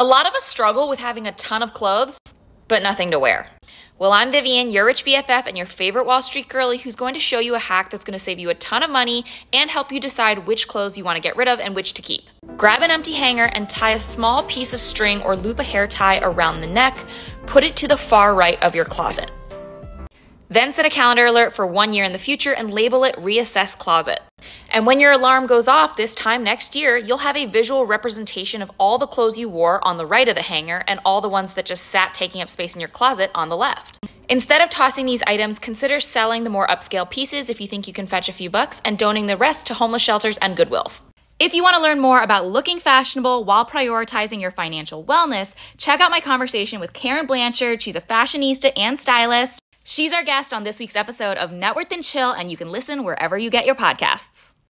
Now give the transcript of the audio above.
A lot of us struggle with having a ton of clothes, but nothing to wear. Well, I'm Vivian, your rich BFF and your favorite Wall Street girly who's going to show you a hack that's going to save you a ton of money and help you decide which clothes you want to get rid of and which to keep. Grab an empty hanger and tie a small piece of string or loop a hair tie around the neck. Put it to the far right of your closet. Then set a calendar alert for one year in the future and label it Reassess Closet. And when your alarm goes off this time next year, you'll have a visual representation of all the clothes you wore on the right of the hanger and all the ones that just sat taking up space in your closet on the left. Instead of tossing these items, consider selling the more upscale pieces if you think you can fetch a few bucks and donating the rest to homeless shelters and Goodwills. If you want to learn more about looking fashionable while prioritizing your financial wellness, check out my conversation with Karen Blanchard. She's a fashionista and stylist. She's our guest on this week's episode of Net Worth and Chill, and you can listen wherever you get your podcasts.